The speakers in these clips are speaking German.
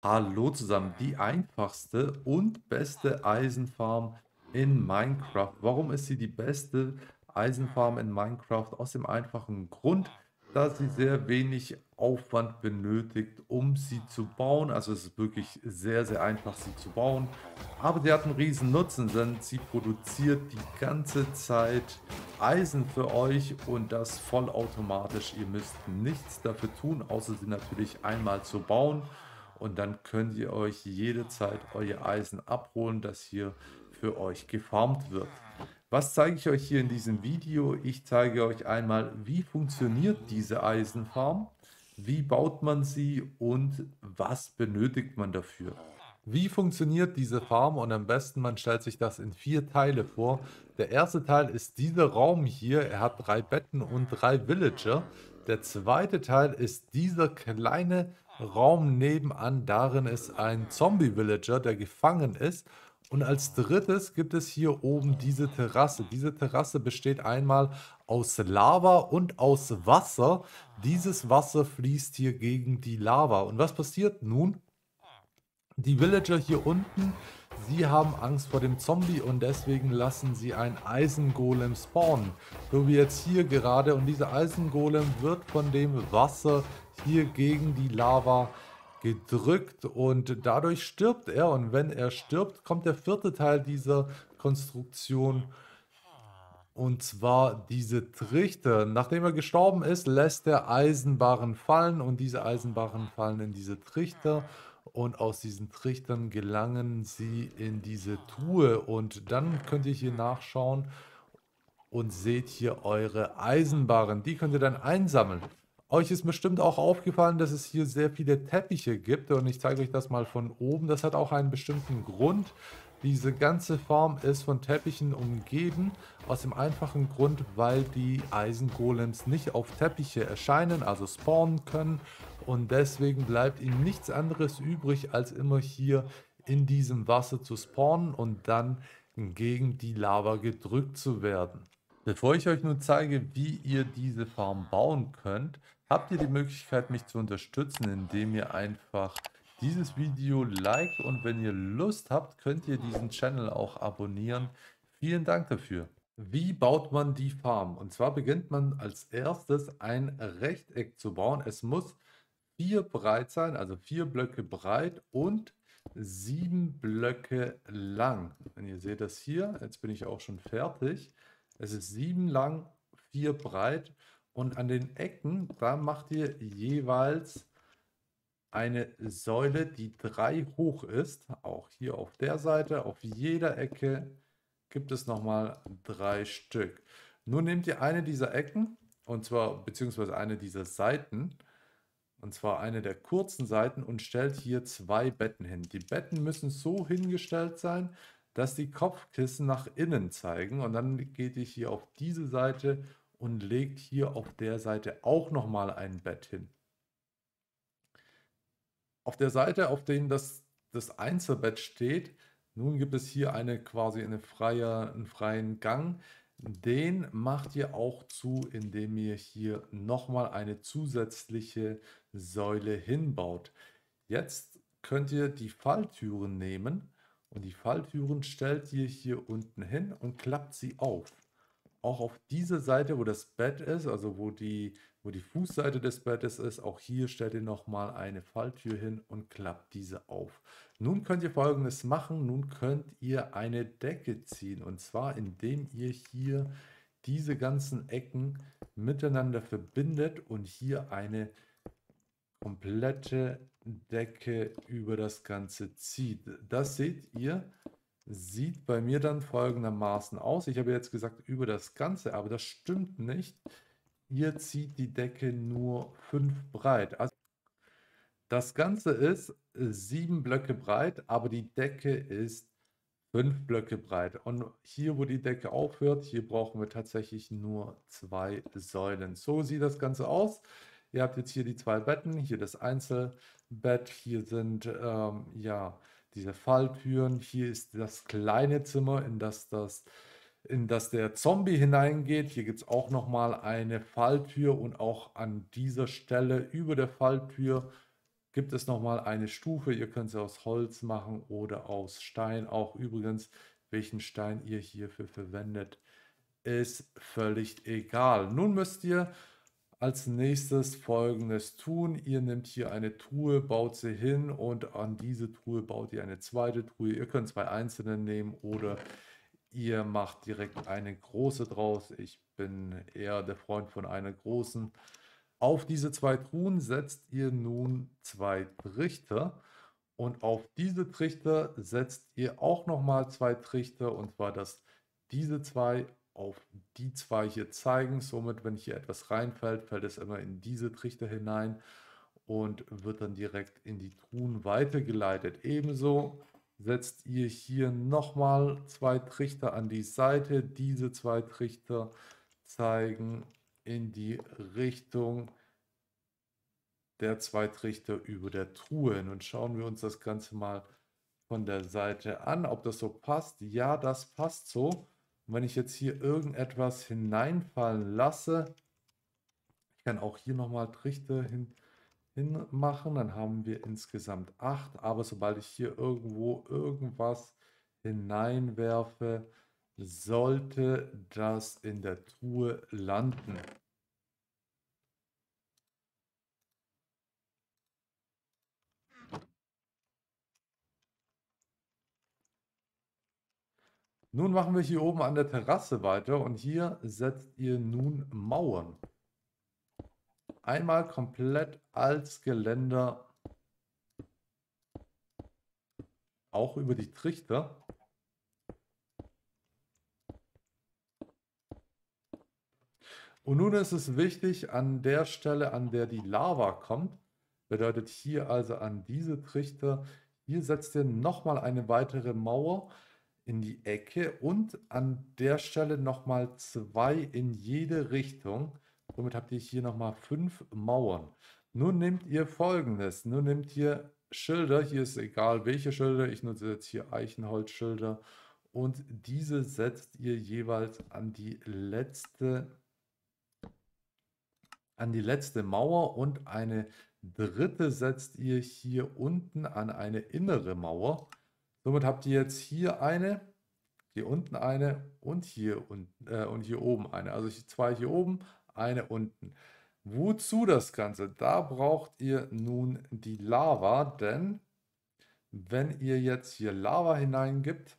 Hallo zusammen, die einfachste und beste Eisenfarm in Minecraft. Warum ist sie die beste Eisenfarm in Minecraft? Aus dem einfachen Grund, da sie sehr wenig Aufwand benötigt, um sie zu bauen. Also es ist wirklich sehr, sehr einfach, sie zu bauen. Aber sie hat einen riesen Nutzen, denn sie produziert die ganze Zeit Eisen für euch und das vollautomatisch. Ihr müsst nichts dafür tun, außer sie natürlich einmal zu bauen und dann könnt ihr euch jederzeit euer Eisen abholen, das hier für euch gefarmt wird. Was zeige ich euch hier in diesem Video? Ich zeige euch einmal, wie funktioniert diese Eisenfarm, wie baut man sie und was benötigt man dafür. Wie funktioniert diese Farm? Und am besten, man stellt sich das in vier Teile vor. Der erste Teil ist dieser Raum hier. Er hat drei Betten und drei Villager. Der zweite Teil ist dieser kleine Raum nebenan. Darin ist ein Zombie-Villager, der gefangen ist. Und als drittes gibt es hier oben diese Terrasse. Diese Terrasse besteht einmal aus Lava und aus Wasser. Dieses Wasser fließt hier gegen die Lava. Und was passiert nun? Die Villager hier unten, sie haben Angst vor dem Zombie und deswegen lassen sie ein Eisengolem spawnen. So wie jetzt hier gerade. Und dieser Eisengolem wird von dem Wasser hier gegen die Lava gedrückt und dadurch stirbt er. Und wenn er stirbt, kommt der vierte Teil dieser Konstruktion. Und zwar diese Trichter. Nachdem er gestorben ist, lässt er Eisenbarren fallen und diese Eisenbarren fallen in diese Trichter und aus diesen Trichtern gelangen sie in diese Truhe und dann könnt ihr hier nachschauen und seht hier eure Eisenbarren. Die könnt ihr dann einsammeln. Euch ist bestimmt auch aufgefallen, dass es hier sehr viele Teppiche gibt und ich zeige euch das mal von oben. Das hat auch einen bestimmten Grund. Diese ganze Farm ist von Teppichen umgeben, aus dem einfachen Grund, weil die Eisengolems nicht auf Teppiche erscheinen, also spawnen können und deswegen bleibt ihnen nichts anderes übrig, als immer hier in diesem Wasser zu spawnen und dann gegen die Lava gedrückt zu werden. Bevor ich euch nun zeige, wie ihr diese Farm bauen könnt, habt ihr die Möglichkeit, mich zu unterstützen, indem ihr einfach dieses Video liked und wenn ihr Lust habt, könnt ihr diesen Channel auch abonnieren. Vielen Dank dafür. Wie baut man die Farm? Und zwar beginnt man als erstes ein Rechteck zu bauen. Es muss vier breit sein, also vier Blöcke breit und sieben Blöcke lang. Und ihr seht das hier, jetzt bin ich auch schon fertig. Es ist sieben lang, vier breit und an den Ecken, da macht ihr jeweils eine Säule, die drei hoch ist. Auch hier auf der Seite, auf jeder Ecke gibt es nochmal drei Stück. Nun nehmt ihr eine dieser Ecken, und zwar beziehungsweise eine dieser Seiten, und zwar eine der kurzen Seiten und stellt hier zwei Betten hin. Die Betten müssen so hingestellt sein, dass die Kopfkissen nach innen zeigen und dann geht ihr hier auf diese Seite und legt hier auf der Seite auch nochmal ein Bett hin. Auf der Seite, auf der das, das Einzelbett steht, nun gibt es hier eine quasi eine freie, einen freien Gang. Den macht ihr auch zu, indem ihr hier nochmal eine zusätzliche Säule hinbaut. Jetzt könnt ihr die Falltüren nehmen und die Falltüren stellt ihr hier unten hin und klappt sie auf. Auch auf diese Seite, wo das Bett ist, also wo die, wo die Fußseite des Bettes ist, auch hier stellt ihr nochmal eine Falltür hin und klappt diese auf. Nun könnt ihr folgendes machen, nun könnt ihr eine Decke ziehen und zwar indem ihr hier diese ganzen Ecken miteinander verbindet und hier eine komplette Decke über das Ganze zieht. Das seht ihr, sieht bei mir dann folgendermaßen aus. Ich habe jetzt gesagt über das Ganze, aber das stimmt nicht. Ihr zieht die Decke nur 5 breit. Also das Ganze ist 7 Blöcke breit, aber die Decke ist 5 Blöcke breit. Und hier, wo die Decke aufhört, hier brauchen wir tatsächlich nur zwei Säulen. So sieht das Ganze aus. Ihr habt jetzt hier die zwei Betten, hier das Einzelbett, hier sind ähm, ja diese Falltüren, hier ist das kleine Zimmer, in das, das, in das der Zombie hineingeht. Hier gibt es auch nochmal eine Falltür und auch an dieser Stelle über der Falltür gibt es nochmal eine Stufe. Ihr könnt sie aus Holz machen oder aus Stein. Auch übrigens, welchen Stein ihr hierfür verwendet, ist völlig egal. Nun müsst ihr als nächstes folgendes tun. Ihr nehmt hier eine Truhe, baut sie hin und an diese Truhe baut ihr eine zweite Truhe. Ihr könnt zwei einzelne nehmen oder ihr macht direkt eine große draus. Ich bin eher der Freund von einer großen. Auf diese zwei Truhen setzt ihr nun zwei Trichter und auf diese Trichter setzt ihr auch nochmal zwei Trichter und zwar, dass diese zwei auf die zwei hier zeigen. Somit, wenn hier etwas reinfällt, fällt es immer in diese Trichter hinein und wird dann direkt in die Truhen weitergeleitet. Ebenso setzt ihr hier nochmal zwei Trichter an die Seite. Diese zwei Trichter zeigen in die Richtung der zwei Trichter über der Truhe. Nun schauen wir uns das Ganze mal von der Seite an, ob das so passt. Ja, das passt so. Und wenn ich jetzt hier irgendetwas hineinfallen lasse, ich kann auch hier nochmal Trichter hin, hinmachen, dann haben wir insgesamt acht. Aber sobald ich hier irgendwo irgendwas hineinwerfe, sollte das in der Truhe landen. Nun machen wir hier oben an der Terrasse weiter und hier setzt ihr nun Mauern. Einmal komplett als Geländer, auch über die Trichter. Und nun ist es wichtig, an der Stelle, an der die Lava kommt, bedeutet hier also an diese Trichter, hier setzt ihr nochmal eine weitere Mauer in die Ecke und an der Stelle nochmal zwei in jede Richtung. Somit habt ihr hier nochmal fünf Mauern. Nun nehmt ihr folgendes. Nun nehmt ihr Schilder. Hier ist egal welche Schilder. Ich nutze jetzt hier Eichenholzschilder. Und diese setzt ihr jeweils an die letzte an die letzte Mauer und eine dritte setzt ihr hier unten an eine innere Mauer. Somit habt ihr jetzt hier eine, hier unten eine und hier unten äh, und hier oben eine. Also zwei hier oben, eine unten. Wozu das Ganze? Da braucht ihr nun die Lava, denn wenn ihr jetzt hier Lava hineingibt,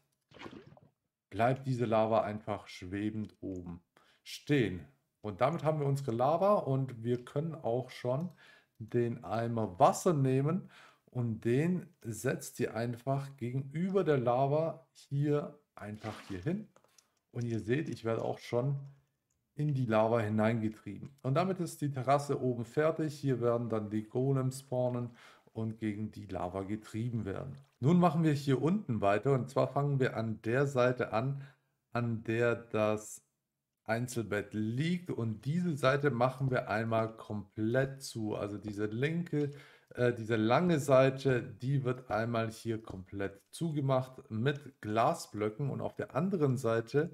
bleibt diese Lava einfach schwebend oben stehen. Und damit haben wir unsere Lava und wir können auch schon den Eimer Wasser nehmen und den setzt ihr einfach gegenüber der Lava hier einfach hier hin. Und ihr seht, ich werde auch schon in die Lava hineingetrieben. Und damit ist die Terrasse oben fertig. Hier werden dann die Golems spawnen und gegen die Lava getrieben werden. Nun machen wir hier unten weiter und zwar fangen wir an der Seite an, an der das Einzelbett liegt und diese Seite machen wir einmal komplett zu. Also diese linke äh, diese lange Seite, die wird einmal hier komplett zugemacht mit Glasblöcken und auf der anderen Seite,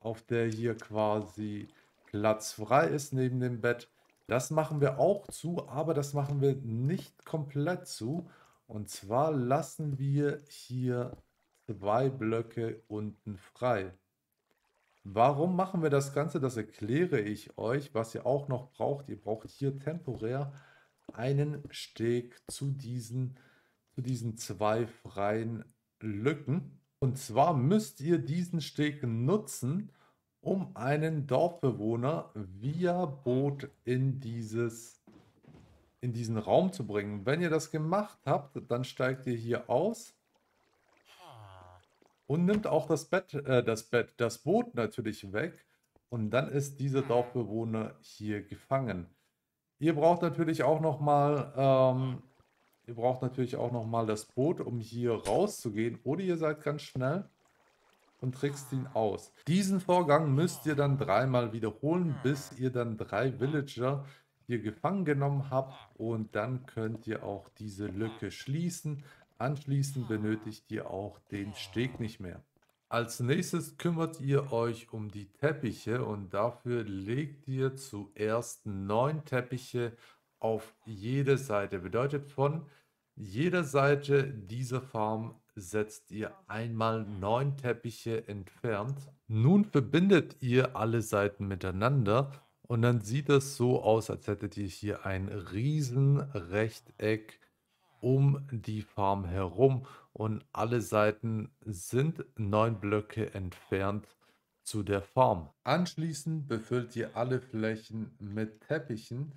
auf der hier quasi Platz frei ist neben dem Bett, das machen wir auch zu, aber das machen wir nicht komplett zu. Und zwar lassen wir hier zwei Blöcke unten frei. Warum machen wir das Ganze? Das erkläre ich euch, was ihr auch noch braucht. Ihr braucht hier temporär einen Steg zu diesen, zu diesen zwei freien Lücken. Und zwar müsst ihr diesen Steg nutzen, um einen Dorfbewohner via Boot in, dieses, in diesen Raum zu bringen. Wenn ihr das gemacht habt, dann steigt ihr hier aus und nimmt auch das Bett, äh, das Bett, das Boot natürlich weg. Und dann ist dieser Dorfbewohner hier gefangen. Ihr braucht natürlich auch noch mal, ähm, ihr braucht natürlich auch noch mal das Boot, um hier rauszugehen. Oder ihr seid ganz schnell und trickst ihn aus. Diesen Vorgang müsst ihr dann dreimal wiederholen, bis ihr dann drei Villager hier gefangen genommen habt. Und dann könnt ihr auch diese Lücke schließen. Anschließend benötigt ihr auch den Steg nicht mehr. Als nächstes kümmert ihr euch um die Teppiche und dafür legt ihr zuerst neun Teppiche auf jede Seite. Bedeutet von jeder Seite dieser Farm setzt ihr einmal neun Teppiche entfernt. Nun verbindet ihr alle Seiten miteinander und dann sieht es so aus, als hättet ihr hier ein riesen Rechteck um die Farm herum und alle Seiten sind neun Blöcke entfernt zu der Farm. Anschließend befüllt ihr alle Flächen mit Teppichen,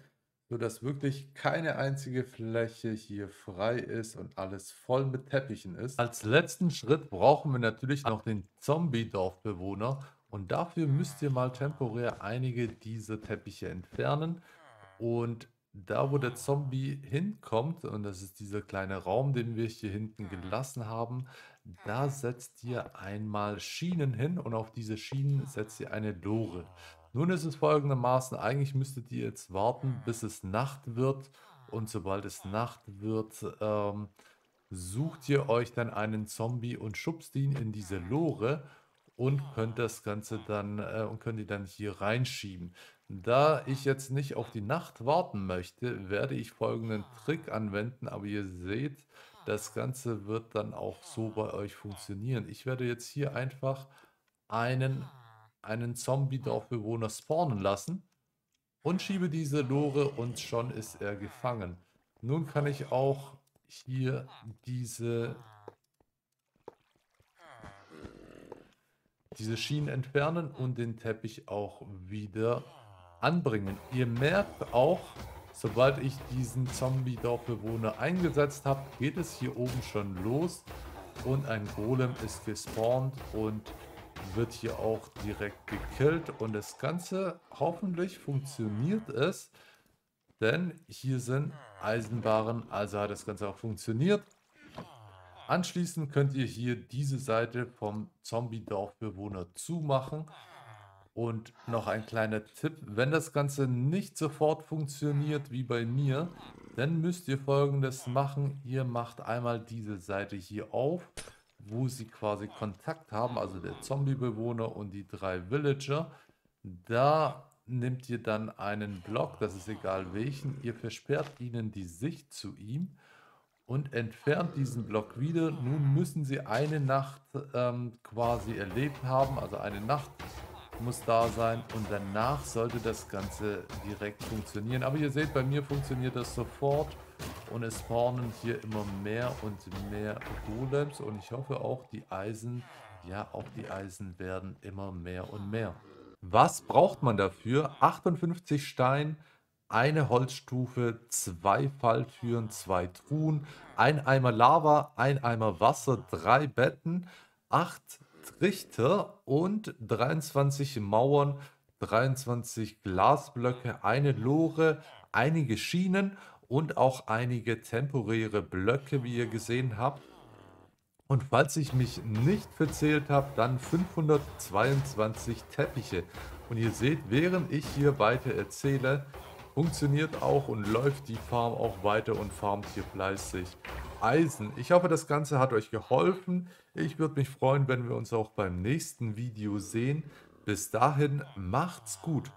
sodass wirklich keine einzige Fläche hier frei ist und alles voll mit Teppichen ist. Als letzten Schritt brauchen wir natürlich noch den Zombie-Dorfbewohner und dafür müsst ihr mal temporär einige dieser Teppiche entfernen und da, wo der Zombie hinkommt, und das ist dieser kleine Raum, den wir hier hinten gelassen haben, da setzt ihr einmal Schienen hin und auf diese Schienen setzt ihr eine Lore. Nun ist es folgendermaßen, eigentlich müsstet ihr jetzt warten, bis es Nacht wird und sobald es Nacht wird, ähm, sucht ihr euch dann einen Zombie und schubst ihn in diese Lore und könnt das Ganze dann äh, und könnt ihr dann hier reinschieben. Da ich jetzt nicht auf die Nacht warten möchte, werde ich folgenden Trick anwenden, aber ihr seht, das Ganze wird dann auch so bei euch funktionieren. Ich werde jetzt hier einfach einen, einen Zombie-Dorfbewohner spawnen lassen und schiebe diese Lore und schon ist er gefangen. Nun kann ich auch hier diese, diese Schienen entfernen und den Teppich auch wieder anbringen. Ihr merkt auch, sobald ich diesen Zombie-Dorfbewohner eingesetzt habe, geht es hier oben schon los und ein Golem ist gespawnt und wird hier auch direkt gekillt und das Ganze hoffentlich funktioniert es, denn hier sind Eisenbaren, also hat das Ganze auch funktioniert. Anschließend könnt ihr hier diese Seite vom Zombie-Dorfbewohner zumachen und noch ein kleiner Tipp, wenn das Ganze nicht sofort funktioniert wie bei mir, dann müsst ihr folgendes machen. Ihr macht einmal diese Seite hier auf, wo sie quasi Kontakt haben, also der Zombie-Bewohner und die drei Villager. Da nehmt ihr dann einen Block, das ist egal welchen, ihr versperrt ihnen die Sicht zu ihm und entfernt diesen Block wieder. Nun müssen sie eine Nacht ähm, quasi erlebt haben, also eine Nacht muss da sein und danach sollte das Ganze direkt funktionieren. Aber ihr seht, bei mir funktioniert das sofort und es spawnen hier immer mehr und mehr Golems und ich hoffe auch die Eisen, ja auch die Eisen werden immer mehr und mehr. Was braucht man dafür? 58 Stein, eine Holzstufe, zwei Falltüren, zwei Truhen, ein Eimer Lava, ein Eimer Wasser, drei Betten, acht Trichter und 23 Mauern, 23 Glasblöcke, eine Lore, einige Schienen und auch einige temporäre Blöcke, wie ihr gesehen habt. Und falls ich mich nicht verzählt habe, dann 522 Teppiche. Und ihr seht, während ich hier weiter erzähle, funktioniert auch und läuft die Farm auch weiter und farmt hier fleißig. Eisen. Ich hoffe, das Ganze hat euch geholfen. Ich würde mich freuen, wenn wir uns auch beim nächsten Video sehen. Bis dahin, macht's gut.